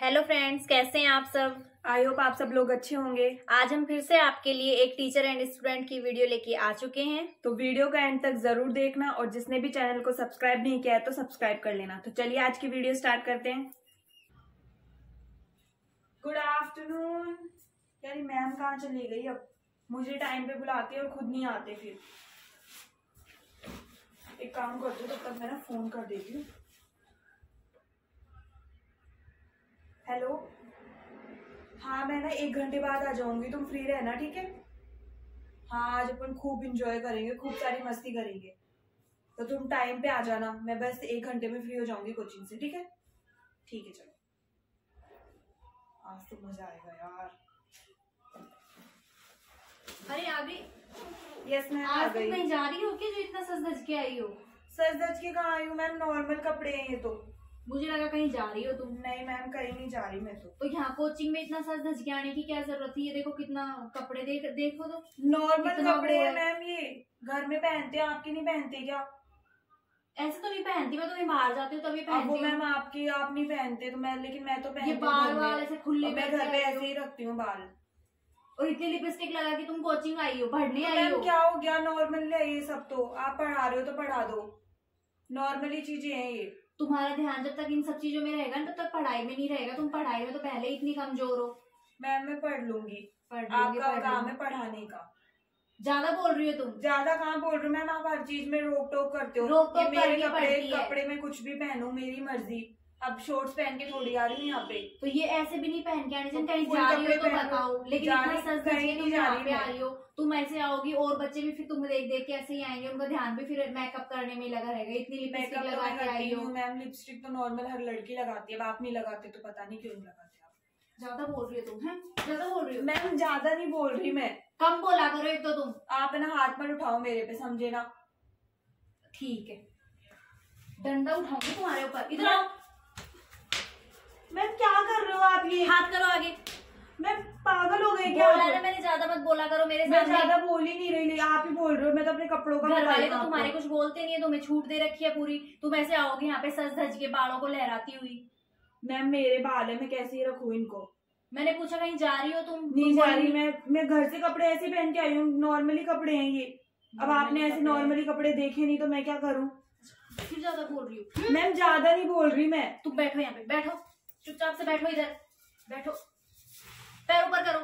Hello friends कैसे हैं आप सब? आई होप आप सब लोग अच्छे होंगे। आज हम फिर से आपके लिए एक टीचर एंड स्टूडेंट की वीडियो लेके आ चुके हैं। तो वीडियो का एंड तक ज़रूर देखना और जिसने भी चैनल को सब्सक्राइब नहीं किया है तो सब्सक्राइब कर लेना। तो चलिए आज की वीडियो स्टार्ट करते हैं। गुड आफ्टरनून यार मैम कहाँ चली गई अब? मुझे टाइम पे बुलाती और खुद नहीं आते फिर। एक काम करती तब तक मैं ना फ़ोन कर देती हूँ। हेलो हाँ मैं ना एक घंटे बाद आ जाऊँगी तुम फ्री रहना ठीक है? हाँ आज अपन खूब इंजॉय करेंगे खूब सारी मस्ती करेंगे। तो तुम टाइम पे आ जाना मैं बस एक घंटे में फ्री हो जाऊँगी कोचिंग से ठीक है? ठीक है चलो। आज तो मज़ा आएगा यार। अरे आ गई यस मैम आ आज तुम कहीं जा रही हो क्या जो इतना सज धज के आई हो? सच दच के कहाँ आई हूँ मैम नॉर्मल कपड़े हैं ये तो। मुझे लगा कहीं जा रही हो तुम। नहीं मैम कहीं नहीं जा रही मैं तो। तो यहाँ कोचिंग में इतना सज धज के आने की क्या ज़रूरत थी? ये देखो कितना कपड़े देख देखो तो। नॉर्मल कपड़े हैं। मैम ये। घर में पहनते हैं आपके नहीं पहनते क्या? ऐसे तो नहीं पहनती मैं तुम्हें बाहर जाती हूँ तभी अब वो पहनती मैम आपकी आप नहीं पहनते तो मैं लेकिन मैं तो पहनती बाल वाल ऐसे खुले मैं घर पे ऐसे ही रखती हूँ बाल। और इतनी लिपस्टिक लगा के तुम कोचिंग आई हो पढ़ने तो आई हो। क्या हो गया? नॉर्मल है ये सब तो। आप पढ़ा रहे हो तो पढ़ा दो। नॉर्मली चीज़ें हैं ये। तुम्हारा ध्यान जब तक इन सब चीज़ों में रहेगा ना तब तक पढ़ाई में नहीं रहेगा। तुम पढ़ाई में तो पहले ही इतनी कमज़ोर हो। मैम मैं पढ़ लूँगी। पढ़ लूँगी, आपका काम है पढ़ाने का। ज़्यादा बोल रही हो तुम? ज़्यादा कहाँ बोल रही हो? मैम आप हर चीज़ में रोक टोक करते हो। रोक-टोक मेरे कपड़े कपड़े में कुछ भी पहनू मेरी मर्ज़ी। अब शॉर्ट्स पहन के थोड़ी आ रही हूँ यहाँ पे। तो ये ऐसे भी नहीं पहन के आने चाहिए तो कहीं जा रही हो तो बताओ। लेकिन इतना के नहीं तुम यहाँ पे आ रही हो तुम ऐसे आओगी और बच्चे भी फिर तुम्हें देख देख के ऐसे ही आएँगे उनका ध्यान भी फिर मेकअप करने में लगा रहेगा इतनी लिपस्टिक मेकअप तो लगा के आई हो। मैम लिपस्टिक तो नॉर्मल हर लड़की लगाती है अब आप नहीं लगाते तो पता नहीं क्यों नहीं लगाते आप। ज़्यादा बोल रही हो तुम हैं? ज़्यादा बोल रही हो? मैम ज़्यादा नहीं बोल रही मैं। कम बोला करो एक तो तुम। आप ना हाथ पर उठाओ मेरे पे समझे ना? ठीक है। डंडा उठाऊँगी तुम्हारे ऊपर। इधर आओ मैम क्या कर रहे हो आप ये? हाथ करो आगे। मैम पागल हो गए क्या? बोला ना मैंने ज़्यादा मत बोला करो मेरे मैं ज़्यादा बोल ही नहीं रही आप ही बोल रहे हो मैं तो अपने कपड़ों का घर वाले तो तुम्हारे कुछ बोलते नहीं है तुम्हें छूट दे रखी है पूरी। तुम ऐसे आओगे यहाँ पे सज धज के बालों को लहराती हुई। मैम मेरे बाल है मैं कैसे रखूँ इनको? मैंने पूछा कहीं जा रही हो तुम? नहीं जा रही मैं मैं घर से कपड़े ऐसे पहन के आई हूँ नॉर्मली कपड़े हैं ये। अब आपने ऐसे नॉर्मली कपड़े देखे नहीं तो मैं क्या करूँ? फिर ज़्यादा बोल रही हूँ। मैम ज़्यादा नहीं बोल रही मैं। तुम बैठो यहाँ पे बैठो। चुपचाप से बैठो इधर। बैठो। पैर ऊपर करो।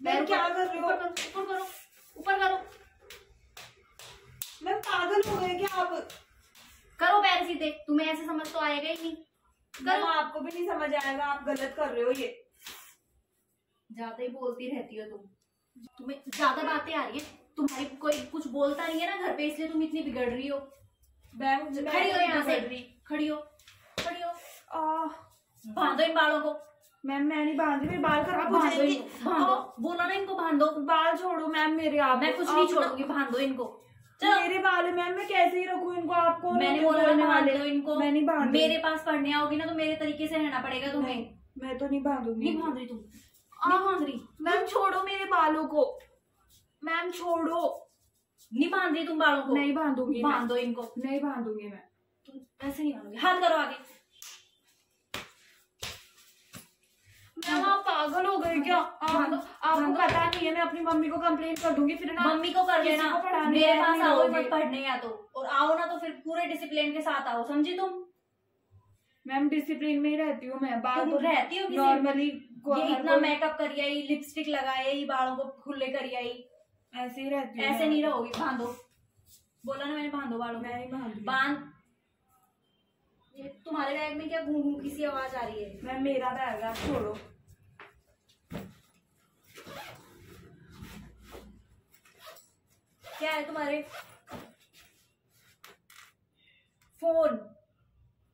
पैर क्या कर रही हो ऊपर करो ऊपर करो ऊपर करो। मैम पागल हो गए क्या आप? करो पैर सीधे। तुम्हें ऐसे समझ तो आएगा ही नहीं। करो। आपको भी नहीं समझ आएगा आप गलत कर रहे हो ये। ज़्यादा ही बोलती रहती हो तुम। तुम्हें ज़्यादा बातें आ रही है। तुम्हारी कोई कुछ बोलता नहीं है ना घर पे इसलिए तुम इतनी बिगड़ रही हो। खड़ी हो यहाँ से। खड़ी हो। बांधो इन बालों को। मैम मैं नहीं बाँध रही मेरे बाल खराब हो जाएँगे। बोला ना इनको बांधो। बाल छोड़ो मैम मेरे आप मैं कुछ नहीं छोड़ूँगी बांधो इनको। मेरे बाल मैम मैं कैसे ही रखू इनको? आपको मैंने बोला ना बाँध। लो इनको। मैं नहीं बाँध मेरे पास पढ़ने आओगी ना तो मेरे तरीके से रहना पड़ेगा तुम्हें। मैं तो नहीं बांधूँगी। नहीं बाँध रही तुम। नहीं बाँध रही। मैम छोड़ो मेरे बालों को। मैम छोड़ो। नहीं बाँध रही तुम बालों को। नहीं बांधूँगी। बाँध दो इनको। नहीं बांधूँगी मैं। तुम ऐसे नहीं बांधोगे हाथ करो आगे। पागल हो गए क्या? बांधो, आपको पता नहीं है मैं अपनी मम्मी को कंप्लेन कर दूँगी फिर ना मम्मी को कर लेना मेरे पास आओ मत पढ़ने या तो। और आओ ना तो फिर पूरे डिसिप्लिन के साथ आओ समझी तुम? मैम डिसिप्लिन में ही रहती हूँ मैं बाल तो रहती हो किसी नॉर्मली ये इतना मेकअप करी आई लिपस्टिक लगाई आई बालों को खुले करी आई। ऐसे ही रहती हूँ ऐसे नहीं रहोगी बांधो। बोला ना मैंने बांधो बालों मैं बाँध ये तुम्हारे बैग में क्या घूम घूम की सी आवाज़ आ रही है? मैम मेरा बैग है छोड़ो। क्या है तुम्हारे? फ़ोन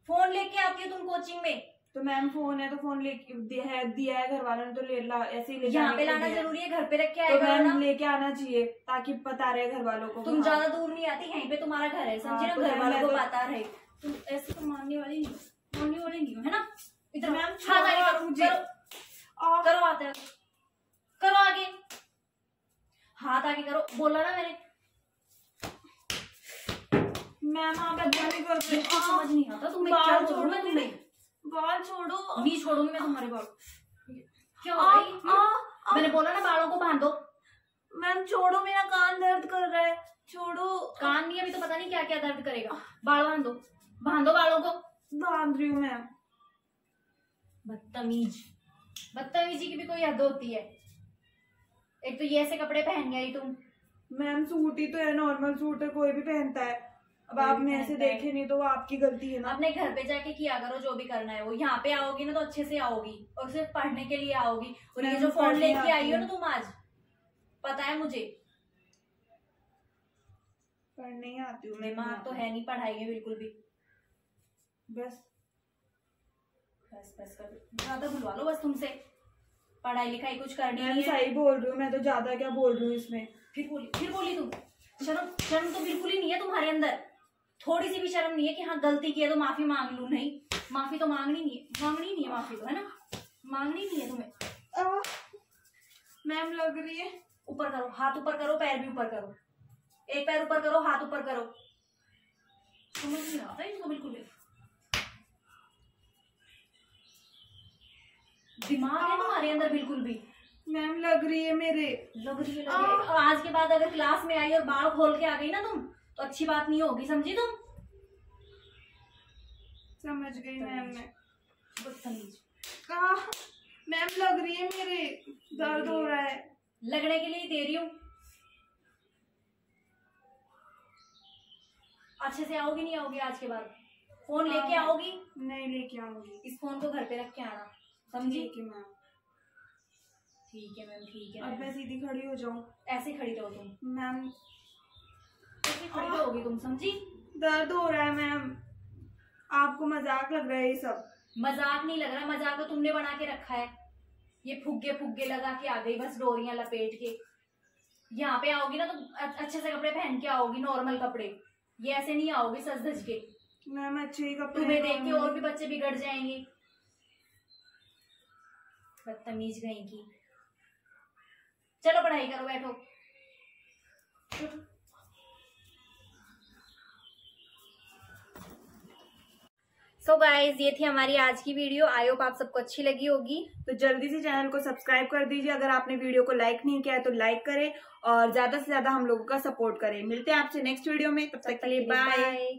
फ़ोन लेके आती हो तुम कोचिंग में? तो मैम फ़ोन है तो फ़ोन लेके दिया है दिया है घर वालों ने तो ले ला ऐसे ही ले यहाँ पे लाना ज़रूरी है घर पे रख के तो आएगा मैम लेके आना चाहिए ताकि पता रहे घर वालों को। तुम हाँ, ज़्यादा दूर नहीं आती यहीं पे तुम्हारा घर है समझे ना? हाँ, तो घर वालों को तो- पता रहे। तुम ऐसे तो मानने वाली नहीं मानने वाली नहीं हो है ना? इधर मैम, करो मुझे। करो। आ, करो हाथ आगे। करो आगे। हाथ आगे करो। बोला ना मैंने। ऐसा नहीं कर रही समझ नहीं आता तुम्हें बाल क्या छोड़ो बोलूँ तुम्हें। बाल छोड़ो। नहीं छोड़ूँगी मैं तुम्हारे बाल। क्या? आ, आ, मैंने बोला ना बालों को बांधो। मैम छोड़ो मेरा कान दर्द कर रहा है। छोड़ो। कान नहीं अभी तो पता नहीं क्या क्या दर्द करेगा। बाल बांधो। बांधो बालों को। बाँध रही हूँ मैम बदतमीज। बदतमीजी की भी कोई हद होती है। एक तो ये ऐसे कपड़े पहन गई तुम। मैम सूट ही तो है नॉर्मल सूट है कोई भी पहनता है। अब कोई आप भी मेरे से पहनता है। देखे नहीं तो वो आपकी गलती है ना। अपने घर पे जाके किया करो जो भी करना है वो यहाँ पे आओगी ना तो अच्छे से आओगी और सिर्फ़ पढ़ने के लिए आओगी। और ये जो फ़ोन लेके आई हो ना तुम आज पता है मुझे? पढ़ने ही आती हूँ मैं दिमाग तो है नहीं पढ़ाई में बिल्कुल भी। बस। बस बस कर ज़्यादा बुलवा लो बस तुमसे। पढ़ाई लिखाई कुछ करनी नहीं है। सही बोल रही हूँ मैं तो ज़्यादा क्या बोल रही हूँ इसमें। फिर बोली फिर बोली तुम शर्म शर्म तो बिल्कुल ही नहीं है तुम्हारे अंदर। थोड़ी सी भी शर्म नहीं है कि हाँ गलती की है तो माफ़ी मांग लू। नहीं माफ़ी तो मांगनी नहीं है। मांगनी नहीं है माफ़ी तो है ना? मांगनी नहीं है तुम्हें। मैम लग रही है। ऊपर करो हाथ ऊपर करो पैर भी ऊपर करो। एक पैर ऊपर करो हाथ ऊपर करो। समझ नहीं आता इनको बिल्कुल। दिमाग है तुम्हारे अंदर बिल्कुल भी। मैम लग रही है मेरे। लग रही है लग रही है। आज के बाद अगर क्लास में आई और बाल खोल के आ गई ना तुम तो अच्छी बात नहीं होगी समझी तुम? समझ गई मैम मैं। बदतमीज आह, मैम लग रही है मेरे दर्द हो रहा है। लगने के लिए दे रही हूँ। अच्छे से आओगी नहीं आओगी आज के बाद? फ़ोन लेके हाँ। आओगी? नहीं लेके आऊँगी। इस फ़ोन को घर पे रख के आना समझी? ठीक है मैम। ठीक है मैम ठीक है। अब मैं सीधी खड़ी हो जाऊँ। ऐसे खड़ी रहो तुम। मैम ऐसे खड़ी रहोगी तुम समझी? दर्द हो रहा है मैम। आपको मज़ाक लग रहा है ये सब। मज़ाक नहीं लग रहा मज़ाक तो तुमने बना के रखा है। ये फुग्गे फुग्गे लगा के आ गई बस डोरियाँ लपेट के। यहाँ पे आओगी ना तो अच्छे से कपड़े पहन के आओगी नॉर्मल कपड़े। ये ऐसे नहीं आओगी सज धज के। मैम अच्छे ही कपड़े तुम्हें देख के और भी बच्चे बिगड़ जाएँगे। बदतमीज गई की। चलो पढ़ाई करो बैठो। सो so गाइज़ ये थी हमारी आज की वीडियो। आई होप आप सबको अच्छी लगी होगी। तो जल्दी से चैनल को सब्सक्राइब कर दीजिए। अगर आपने वीडियो को लाइक नहीं किया है तो लाइक करें और ज़्यादा से ज़्यादा हम लोगों का सपोर्ट करें। मिलते हैं आपसे नेक्स्ट वीडियो में। तब तक के लिए बाय बाय